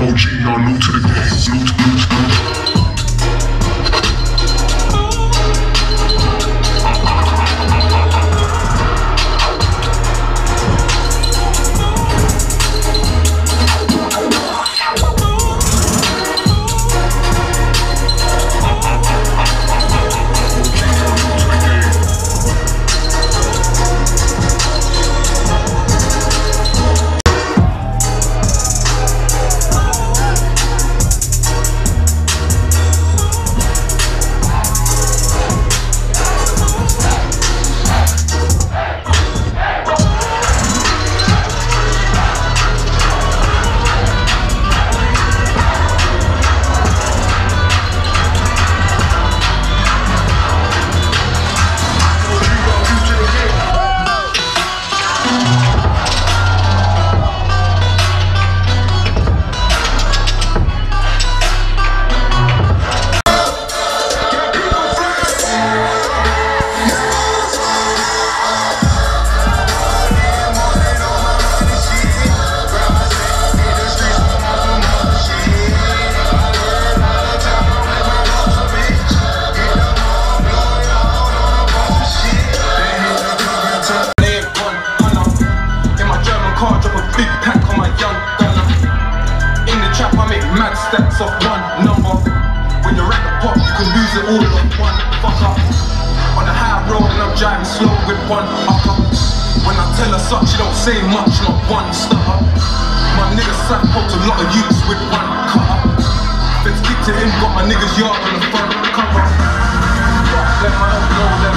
OG, y'all new to the game. pops one number. When you're at the pops, you can lose it all in one fuck up. On the high road and I'm driving slow with one upper. When I tell her such, she don't say much, not one stutter. My nigga sack a lot of youths with one cutter. Fits kicked to him, got my niggas yard on the front cover. Fuck, let my know that.